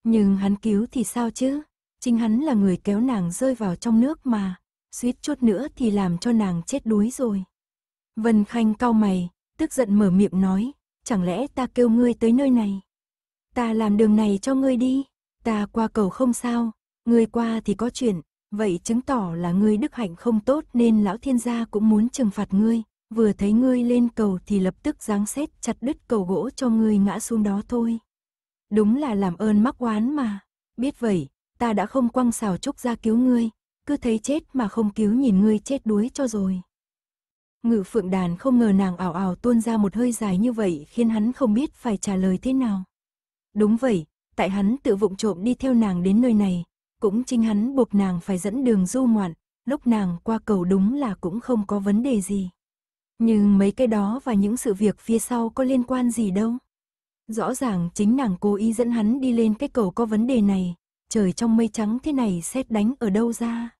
Nhưng hắn cứu thì sao chứ? Chính hắn là người kéo nàng rơi vào trong nước mà, suýt chút nữa thì làm cho nàng chết đuối rồi. Vân Khanh cau mày, tức giận mở miệng nói, chẳng lẽ ta kêu ngươi tới nơi này? Ta làm đường này cho ngươi đi, ta qua cầu không sao, ngươi qua thì có chuyện, vậy chứng tỏ là ngươi đức hạnh không tốt nên lão thiên gia cũng muốn trừng phạt ngươi, vừa thấy ngươi lên cầu thì lập tức giáng xét chặt đứt cầu gỗ cho ngươi ngã xuống đó thôi. Đúng là làm ơn mắc oán mà. Biết vậy, ta đã không quăng xào trúc ra cứu ngươi, cứ thấy chết mà không cứu nhìn ngươi chết đuối cho rồi. Ngự phượng đàn không ngờ nàng ảo ảo tuôn ra một hơi dài như vậy khiến hắn không biết phải trả lời thế nào. Đúng vậy, tại hắn tự vụng trộm đi theo nàng đến nơi này, cũng chính hắn buộc nàng phải dẫn đường du ngoạn, lúc nàng qua cầu đúng là cũng không có vấn đề gì. Nhưng mấy cái đó và những sự việc phía sau có liên quan gì đâu. Rõ ràng chính nàng cố ý dẫn hắn đi lên cái cầu có vấn đề này, trời trong mây trắng thế này xét đánh ở đâu ra.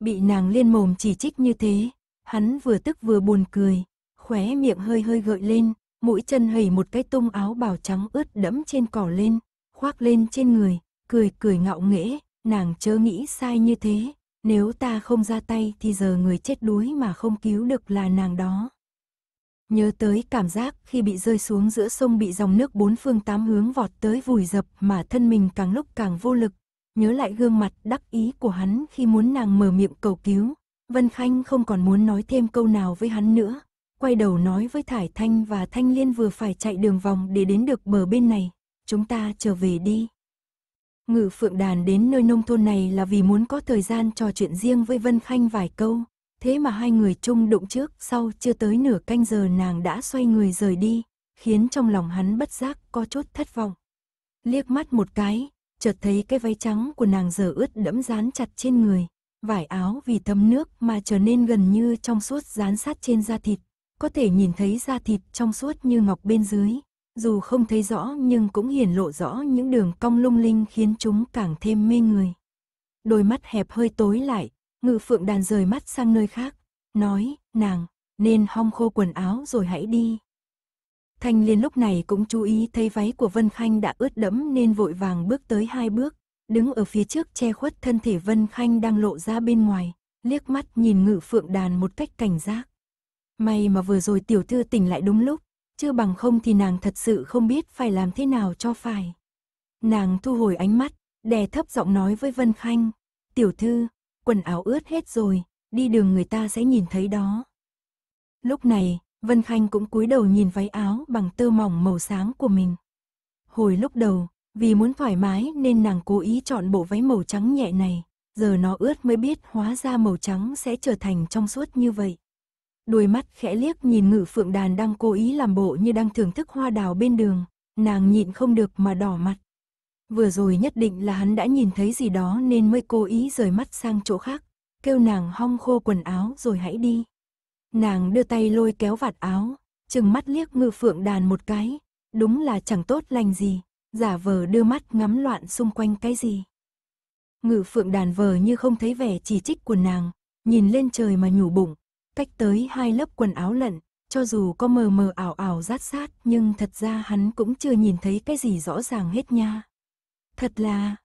Bị nàng liên mồm chỉ trích như thế, hắn vừa tức vừa buồn cười, khóe miệng hơi hơi gợi lên, mũi chân hầy một cái tung áo bào trắng ướt đẫm trên cỏ lên, khoác lên trên người, cười cười ngạo nghễ, nàng chớ nghĩ sai như thế, nếu ta không ra tay thì giờ người chết đuối mà không cứu được là nàng đó. Nhớ tới cảm giác khi bị rơi xuống giữa sông bị dòng nước bốn phương tám hướng vọt tới vùi dập mà thân mình càng lúc càng vô lực. Nhớ lại gương mặt đắc ý của hắn khi muốn nàng mở miệng cầu cứu. Vân Khanh không còn muốn nói thêm câu nào với hắn nữa. Quay đầu nói với Thải Thanh và Thanh Liên vừa phải chạy đường vòng để đến được bờ bên này. Chúng ta trở về đi. Ngự phượng đàn đến nơi nông thôn này là vì muốn có thời gian trò chuyện riêng với Vân Khanh vài câu, thế mà hai người chung đụng trước sau chưa tới nửa canh giờ nàng đã xoay người rời đi, khiến trong lòng hắn bất giác có chút thất vọng. Liếc mắt một cái, chợt thấy cái váy trắng của nàng giờ ướt đẫm dán chặt trên người, vải áo vì thấm nước mà trở nên gần như trong suốt dán sát trên da thịt, có thể nhìn thấy da thịt trong suốt như ngọc bên dưới, dù không thấy rõ nhưng cũng hiển lộ rõ những đường cong lung linh khiến chúng càng thêm mê người. Đôi mắt hẹp hơi tối lại, ngự phượng đàn rời mắt sang nơi khác, nói, nàng, nên hong khô quần áo rồi hãy đi. Thanh Liên lúc này cũng chú ý thấy váy của Vân Khanh đã ướt đẫm nên vội vàng bước tới hai bước, đứng ở phía trước che khuất thân thể Vân Khanh đang lộ ra bên ngoài, liếc mắt nhìn ngự phượng đàn một cách cảnh giác. May mà vừa rồi tiểu thư tỉnh lại đúng lúc, chưa bằng không thì nàng thật sự không biết phải làm thế nào cho phải. Nàng thu hồi ánh mắt, đè thấp giọng nói với Vân Khanh, tiểu thư, quần áo ướt hết rồi, đi đường người ta sẽ nhìn thấy đó. Lúc này, Vân Khanh cũng cúi đầu nhìn váy áo bằng tơ mỏng màu sáng của mình. Hồi lúc đầu, vì muốn thoải mái nên nàng cố ý chọn bộ váy màu trắng nhẹ này, giờ nó ướt mới biết hóa ra màu trắng sẽ trở thành trong suốt như vậy. Đôi mắt khẽ liếc nhìn ngự phượng đàn đang cố ý làm bộ như đang thưởng thức hoa đào bên đường, nàng nhịn không được mà đỏ mặt. Vừa rồi nhất định là hắn đã nhìn thấy gì đó nên mới cố ý rời mắt sang chỗ khác, kêu nàng hong khô quần áo rồi hãy đi. Nàng đưa tay lôi kéo vạt áo, chừng mắt liếc ngự phượng đàn một cái, đúng là chẳng tốt lành gì, giả vờ đưa mắt ngắm loạn xung quanh cái gì. Ngự phượng đàn vờ như không thấy vẻ chỉ trích của nàng, nhìn lên trời mà nhủ bụng, cách tới hai lớp quần áo lận, cho dù có mờ mờ ảo ảo rát sát nhưng thật ra hắn cũng chưa nhìn thấy cái gì rõ ràng hết nha. Thật là,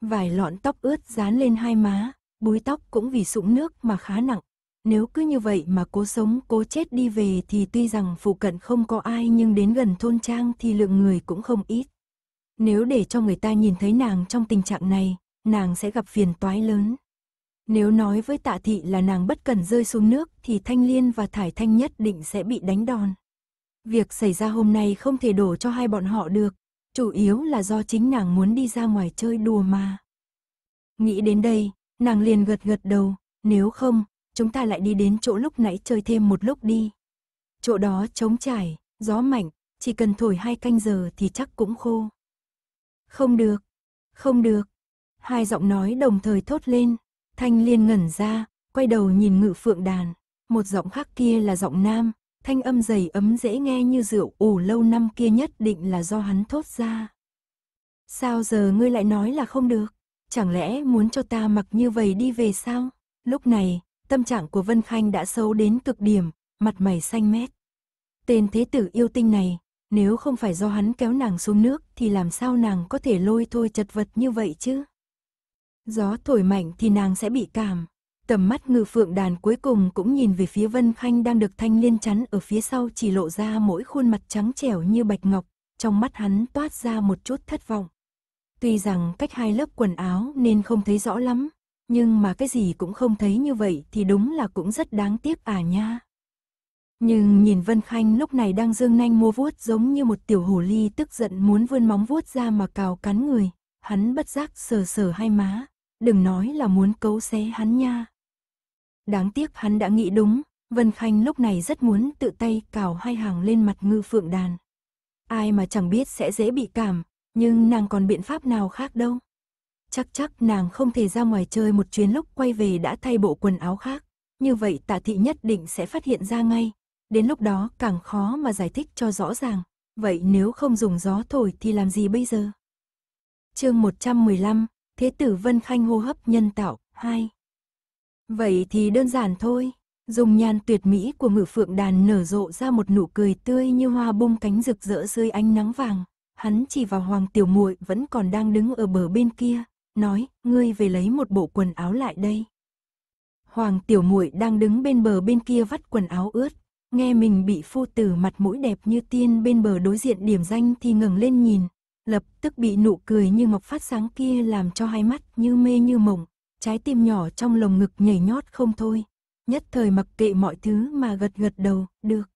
vài lọn tóc ướt dán lên hai má, búi tóc cũng vì sũng nước mà khá nặng. Nếu cứ như vậy mà cố sống cố chết đi về thì tuy rằng phụ cận không có ai nhưng đến gần thôn trang thì lượng người cũng không ít. Nếu để cho người ta nhìn thấy nàng trong tình trạng này, nàng sẽ gặp phiền toái lớn. Nếu nói với tạ thị là nàng bất cần rơi xuống nước thì Thanh Liên và Thải Thanh nhất định sẽ bị đánh đòn. Việc xảy ra hôm nay không thể đổ cho hai bọn họ được, chủ yếu là do chính nàng muốn đi ra ngoài chơi đùa mà. Nghĩ đến đây, nàng liền gật gật đầu, nếu không, chúng ta lại đi đến chỗ lúc nãy chơi thêm một lúc đi. Chỗ đó trống trải, gió mạnh, chỉ cần thổi hai canh giờ thì chắc cũng khô. Không được, không được. Hai giọng nói đồng thời thốt lên, Thanh Liên ngẩn ra, quay đầu nhìn ngự phượng đàn, một giọng khác kia là giọng nam, thanh âm dày ấm dễ nghe như rượu ủ lâu năm kia nhất định là do hắn thốt ra. Sao giờ ngươi lại nói là không được? Chẳng lẽ muốn cho ta mặc như vậy đi về sao? Lúc này, tâm trạng của Vân Khanh đã xấu đến cực điểm, mặt mày xanh mét. Tên thế tử yêu tinh này, nếu không phải do hắn kéo nàng xuống nước thì làm sao nàng có thể lôi thôi chật vật như vậy chứ? Gió thổi mạnh thì nàng sẽ bị cảm. Tầm mắt ngư phượng đàn cuối cùng cũng nhìn về phía Vân Khanh đang được thanh liên chắn ở phía sau chỉ lộ ra mỗi khuôn mặt trắng trẻo như bạch ngọc, trong mắt hắn toát ra một chút thất vọng. Tuy rằng cách hai lớp quần áo nên không thấy rõ lắm, nhưng mà cái gì cũng không thấy như vậy thì đúng là cũng rất đáng tiếc à nha. Nhưng nhìn Vân Khanh lúc này đang dương nanh mua vuốt giống như một tiểu hồ ly tức giận muốn vươn móng vuốt ra mà cào cắn người, hắn bất giác sờ sờ hai má, đừng nói là muốn cấu xé hắn nha. Đáng tiếc hắn đã nghĩ đúng, Vân Khanh lúc này rất muốn tự tay cào hai hàng lên mặt ngư phượng đàn. Ai mà chẳng biết sẽ dễ bị cảm, nhưng nàng còn biện pháp nào khác đâu. Chắc chắc nàng không thể ra ngoài chơi một chuyến lúc quay về đã thay bộ quần áo khác, như vậy tạ thị nhất định sẽ phát hiện ra ngay. Đến lúc đó càng khó mà giải thích cho rõ ràng, vậy nếu không dùng gió thổi thì làm gì bây giờ? chương 115, Thế tử Vân Khanh hô hấp nhân tạo, 2. Vậy thì đơn giản thôi, dùng nhan tuyệt mỹ của ngự phượng đàn nở rộ ra một nụ cười tươi như hoa bung cánh rực rỡ dưới ánh nắng vàng. Hắn chỉ vào Hoàng Tiểu muội vẫn còn đang đứng ở bờ bên kia, nói, ngươi về lấy một bộ quần áo lại đây. Hoàng Tiểu muội đang đứng bên bờ bên kia vắt quần áo ướt, nghe mình bị phu tử mặt mũi đẹp như tiên bên bờ đối diện điểm danh thì ngẩng lên nhìn, lập tức bị nụ cười như ngọc phát sáng kia làm cho hai mắt như mê như mộng, trái tim nhỏ trong lồng ngực nhảy nhót không thôi. Nhất thời mặc kệ mọi thứ mà gật gật đầu, được.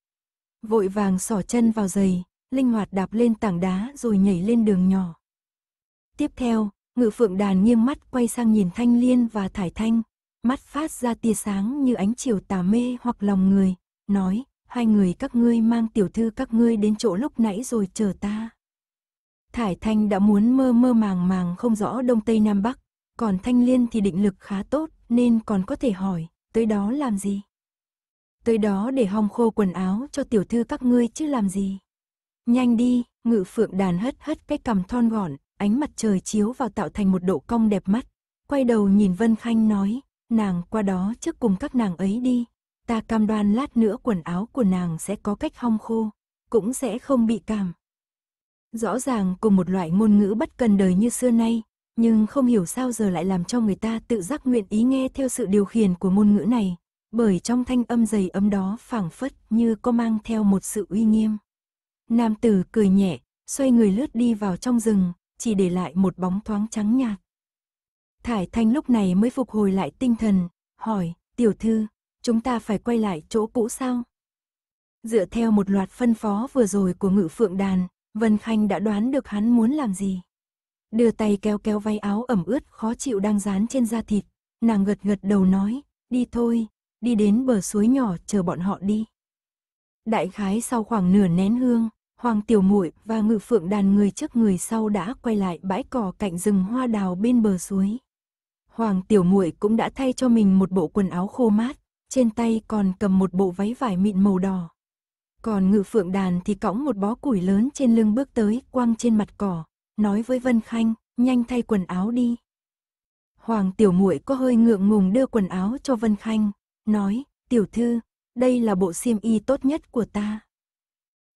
Vội vàng xỏ chân vào giày, linh hoạt đạp lên tảng đá rồi nhảy lên đường nhỏ. Tiếp theo, Ngự phượng đàn nghiêng mắt quay sang nhìn Thanh Liên và Thải Thanh, mắt phát ra tia sáng như ánh chiều tà mê hoặc lòng người, nói, hai người các ngươi mang tiểu thư các ngươi đến chỗ lúc nãy rồi chờ ta. Thải Thanh đã muốn mơ mơ màng màng không rõ Đông Tây Nam Bắc, còn Thanh Liên thì định lực khá tốt nên còn có thể hỏi, tới đó làm gì? Tới đó để hong khô quần áo cho tiểu thư các ngươi chứ làm gì? Nhanh đi, ngự phượng đàn hất hất cái cằm thon gọn, ánh mặt trời chiếu vào tạo thành một độ cong đẹp mắt. Quay đầu nhìn Vân Khanh nói, nàng qua đó trước cùng các nàng ấy đi. Ta cam đoan lát nữa quần áo của nàng sẽ có cách hong khô, cũng sẽ không bị cảm. Rõ ràng cùng một loại ngôn ngữ bất cần đời như xưa nay, nhưng không hiểu sao giờ lại làm cho người ta tự giác nguyện ý nghe theo sự điều khiển của ngôn ngữ này, bởi trong thanh âm dày ấm đó phảng phất như có mang theo một sự uy nghiêm. Nam tử cười nhẹ, xoay người lướt đi vào trong rừng, chỉ để lại một bóng thoáng trắng nhạt. Thải Thanh lúc này mới phục hồi lại tinh thần, hỏi, tiểu thư, chúng ta phải quay lại chỗ cũ sao? Dựa theo một loạt phân phó vừa rồi của ngự phượng đàn, Vân Khanh đã đoán được hắn muốn làm gì. Đưa tay kéo kéo váy áo ẩm ướt khó chịu đang dán trên da thịt, nàng gật gật đầu nói, đi thôi, đi đến bờ suối nhỏ chờ bọn họ đi. Đại khái sau khoảng nửa nén hương, Hoàng Tiểu Muội và Ngự Phượng đàn người trước người sau đã quay lại bãi cỏ cạnh rừng hoa đào bên bờ suối. Hoàng Tiểu Muội cũng đã thay cho mình một bộ quần áo khô mát, trên tay còn cầm một bộ váy vải mịn màu đỏ. Còn Ngự Phượng đàn thì cõng một bó củi lớn trên lưng bước tới, quăng trên mặt cỏ, nói với Vân Khanh, nhanh thay quần áo đi. Hoàng Tiểu Muội có hơi ngượng ngùng đưa quần áo cho Vân Khanh, nói, "Tiểu thư, đây là bộ xiêm y tốt nhất của ta."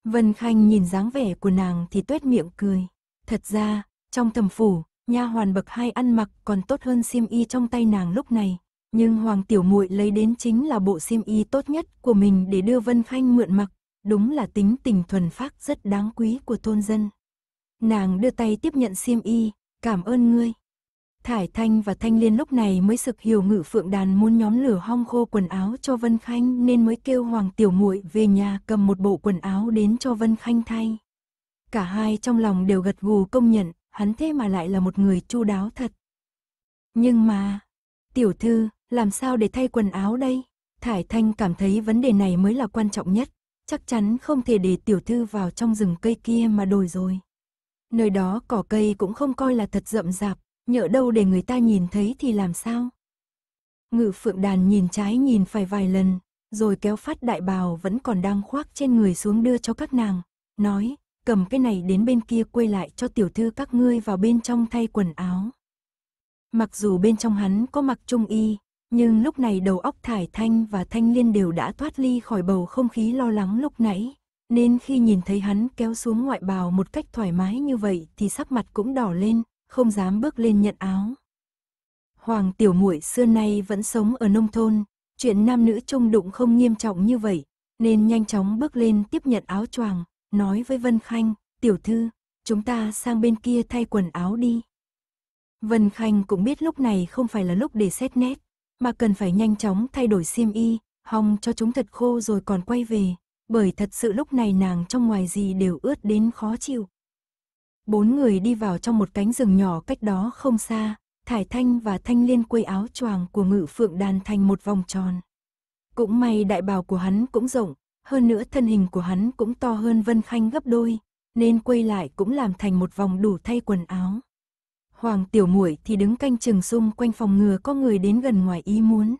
Vân Khanh nhìn dáng vẻ của nàng thì tuét miệng cười. Thật ra, trong thầm phủ, nha hoàn bậc hai ăn mặc còn tốt hơn xiêm y trong tay nàng lúc này. Nhưng Hoàng Tiểu Muội lấy đến chính là bộ xiêm y tốt nhất của mình để đưa Vân Khanh mượn mặc. Đúng là tính tình thuần phác rất đáng quý của thôn dân. Nàng đưa tay tiếp nhận xiêm y, cảm ơn ngươi. Thải Thanh và Thanh Liên lúc này mới sực hiểu ngự phượng đàn muốn nhóm lửa hong khô quần áo cho Vân Khanh nên mới kêu Hoàng Tiểu muội về nhà cầm một bộ quần áo đến cho Vân Khanh thay. Cả hai trong lòng đều gật gù công nhận, hắn thế mà lại là một người chu đáo thật. Nhưng mà, tiểu thư, làm sao để thay quần áo đây? Thải Thanh cảm thấy vấn đề này mới là quan trọng nhất, chắc chắn không thể để tiểu thư vào trong rừng cây kia mà đổi rồi. Nơi đó cỏ cây cũng không coi là thật rậm rạp, nhỡ đâu để người ta nhìn thấy thì làm sao? Ngự phượng đàn nhìn trái nhìn phải vài lần, rồi kéo phát đại bào vẫn còn đang khoác trên người xuống đưa cho các nàng, nói, cầm cái này đến bên kia quay lại cho tiểu thư các ngươi vào bên trong thay quần áo. Mặc dù bên trong hắn có mặc trung y, nhưng lúc này đầu óc thải thanh và thanh liên đều đã thoát ly khỏi bầu không khí lo lắng lúc nãy, nên khi nhìn thấy hắn kéo xuống ngoại bào một cách thoải mái như vậy thì sắc mặt cũng đỏ lên, không dám bước lên nhận áo. Hoàng tiểu muội xưa nay vẫn sống ở nông thôn, chuyện nam nữ chung đụng không nghiêm trọng như vậy, nên nhanh chóng bước lên tiếp nhận áo choàng, nói với Vân Khanh, tiểu thư, chúng ta sang bên kia thay quần áo đi. Vân Khanh cũng biết lúc này không phải là lúc để xét nét, mà cần phải nhanh chóng thay đổi xiêm y, hong cho chúng thật khô rồi còn quay về, bởi thật sự lúc này nàng trong ngoài gì đều ướt đến khó chịu. Bốn người đi vào trong một cánh rừng nhỏ cách đó không xa, Thải Thanh và Thanh Liên quây áo choàng của ngự phượng đàn thành một vòng tròn. Cũng may đại bào của hắn cũng rộng, hơn nữa thân hình của hắn cũng to hơn Vân Khanh gấp đôi, nên quây lại cũng làm thành một vòng đủ thay quần áo. Hoàng Tiểu Muội thì đứng canh chừng xung quanh phòng ngừa có người đến gần ngoài ý muốn.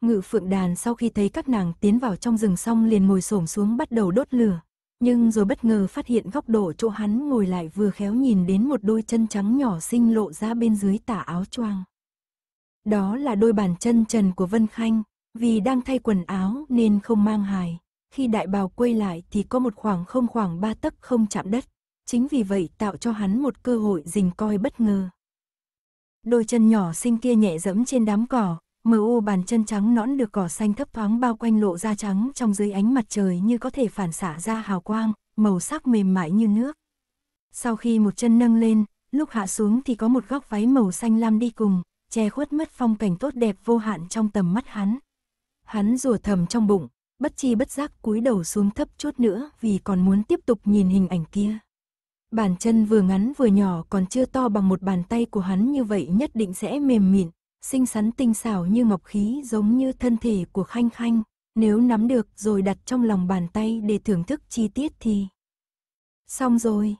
Ngự phượng đàn sau khi thấy các nàng tiến vào trong rừng xong liền ngồi xổm xuống bắt đầu đốt lửa nhưng rồi bất ngờ phát hiện góc độ chỗ hắn ngồi lại vừa khéo nhìn đến một đôi chân trắng nhỏ xinh lộ ra bên dưới tả áo choàng. Đó là đôi bàn chân trần của Vân Khanh, vì đang thay quần áo nên không mang hài. Khi đại bào quay lại thì có một khoảng không khoảng ba tấc không chạm đất, chính vì vậy tạo cho hắn một cơ hội rình coi bất ngờ. Đôi chân nhỏ xinh kia nhẹ dẫm trên đám cỏ, mờ u bàn chân trắng nõn được cỏ xanh thấp thoáng bao quanh lộ ra trắng trong dưới ánh mặt trời như có thể phản xạ ra hào quang, màu sắc mềm mại như nước. Sau khi một chân nâng lên, lúc hạ xuống thì có một góc váy màu xanh lam đi cùng, che khuất mất phong cảnh tốt đẹp vô hạn trong tầm mắt hắn. Hắn rủa thầm trong bụng, bất chi bất giác cúi đầu xuống thấp chút nữa vì còn muốn tiếp tục nhìn hình ảnh kia. Bàn chân vừa ngắn vừa nhỏ còn chưa to bằng một bàn tay của hắn như vậy nhất định sẽ mềm mịn, xinh xắn tinh xảo như ngọc khí giống như thân thể của Khanh Khanh, nếu nắm được rồi đặt trong lòng bàn tay để thưởng thức chi tiết thì... Xong rồi.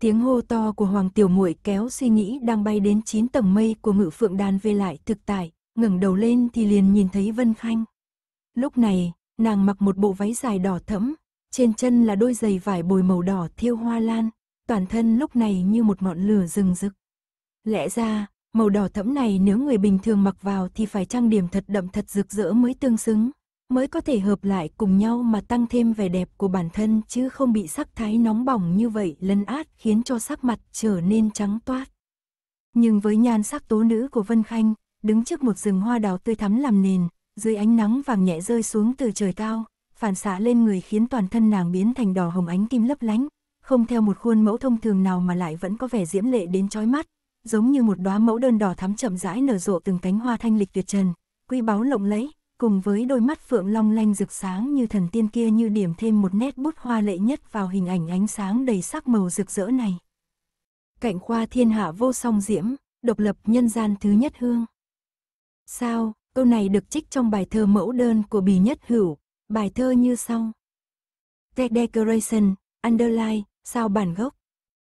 Tiếng hô to của Hoàng Tiểu Muội kéo suy nghĩ đang bay đến 9 tầng mây của Ngự Phượng Đàn về lại thực tại, ngẩng đầu lên thì liền nhìn thấy Vân Khanh. Lúc này, nàng mặc một bộ váy dài đỏ thẫm, trên chân là đôi giày vải bồi màu đỏ thiêu hoa lan, toàn thân lúc này như một ngọn lửa rừng rực. Lẽ ra, màu đỏ thẫm này nếu người bình thường mặc vào thì phải trang điểm thật đậm thật rực rỡ mới tương xứng, mới có thể hợp lại cùng nhau mà tăng thêm vẻ đẹp của bản thân chứ không bị sắc thái nóng bỏng như vậy lấn át khiến cho sắc mặt trở nên trắng toát. Nhưng với nhan sắc tố nữ của Vân Khanh, đứng trước một rừng hoa đào tươi thắm làm nền, dưới ánh nắng vàng nhẹ rơi xuống từ trời cao, phản xạ lên người khiến toàn thân nàng biến thành đỏ hồng ánh kim lấp lánh, không theo một khuôn mẫu thông thường nào mà lại vẫn có vẻ diễm lệ đến chói mắt, giống như một đóa mẫu đơn đỏ thắm chậm rãi nở rộ từng cánh hoa thanh lịch tuyệt trần, quý báu lộng lẫy, cùng với đôi mắt phượng long lanh rực sáng như thần tiên kia như điểm thêm một nét bút hoa lệ nhất vào hình ảnh ánh sáng đầy sắc màu rực rỡ này. Cạnh khoa thiên hạ vô song diễm, độc lập nhân gian thứ nhất hương. Sao, câu này được trích trong bài thơ mẫu đơn của Bì Nhất Hữu, bài thơ như sau. The decoration, underline, sao bản gốc.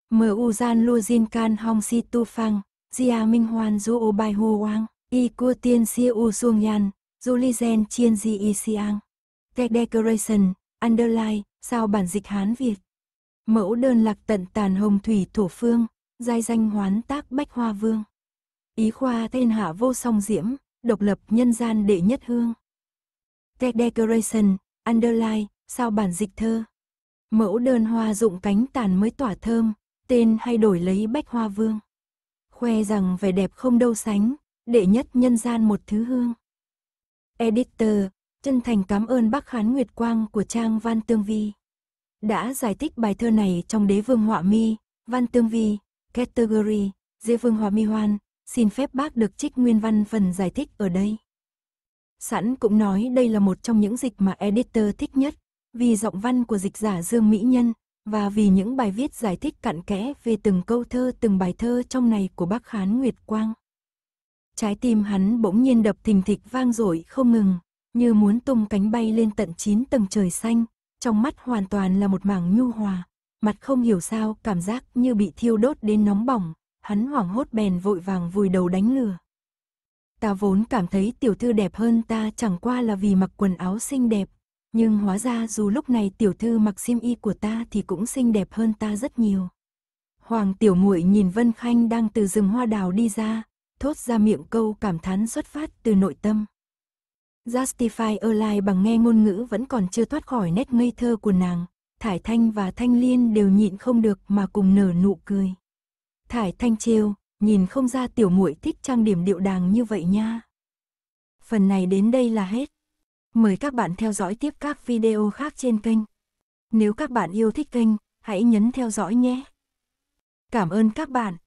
Mu gian lu jin can hong si tu phang, Jia Minh Hoan du ô bai hu wang, y cua tiên si u suông yan, Julizen Chien Di Y Siang. Tech Decoration, Underline, sao bản dịch Hán Việt. Mẫu đơn lạc tận tàn hồng thủy thổ phương, giai danh hoán tác bách hoa vương. Ý khoa tên hạ vô song diễm, độc lập nhân gian đệ nhất hương. Tech Decoration, Underline, sao bản dịch thơ. Mẫu đơn hoa dụng cánh tàn mới tỏa thơm, tên hay đổi lấy bách hoa vương. Khoe rằng vẻ đẹp không đâu sánh, đệ nhất nhân gian một thứ hương. Editor, chân thành cảm ơn bác Khán Nguyệt Quang của trang Văn Tương Vi. Đã giải thích bài thơ này trong đế vương họa mi, Văn Tương Vi, category, dế vương họa mi hoan, xin phép bác được trích nguyên văn phần giải thích ở đây. Sẵn cũng nói đây là một trong những dịch mà editor thích nhất, vì giọng văn của dịch giả Dương Mỹ Nhân, và vì những bài viết giải thích cặn kẽ về từng câu thơ từng bài thơ trong này của bác Khán Nguyệt Quang. Trái tim hắn bỗng nhiên đập thình thịch vang dội không ngừng, như muốn tung cánh bay lên tận 9 tầng trời xanh, trong mắt hoàn toàn là một mảng nhu hòa, mặt không hiểu sao cảm giác như bị thiêu đốt đến nóng bỏng, hắn hoảng hốt bèn vội vàng vùi đầu đánh lừa. Ta vốn cảm thấy tiểu thư đẹp hơn ta chẳng qua là vì mặc quần áo xinh đẹp, nhưng hóa ra dù lúc này tiểu thư mặc xiêm y của ta thì cũng xinh đẹp hơn ta rất nhiều. Hoàng tiểu muội nhìn Vân Khanh đang từ rừng hoa đào đi ra, thốt ra miệng câu cảm thán xuất phát từ nội tâm. Justify Erlai bằng nghe ngôn ngữ vẫn còn chưa thoát khỏi nét ngây thơ của nàng, Thải Thanh và Thanh Liên đều nhịn không được mà cùng nở nụ cười. Thải Thanh trêu, nhìn không ra tiểu muội thích trang điểm điệu đàng như vậy nha. Phần này đến đây là hết. Mời các bạn theo dõi tiếp các video khác trên kênh. Nếu các bạn yêu thích kênh, hãy nhấn theo dõi nhé. Cảm ơn các bạn.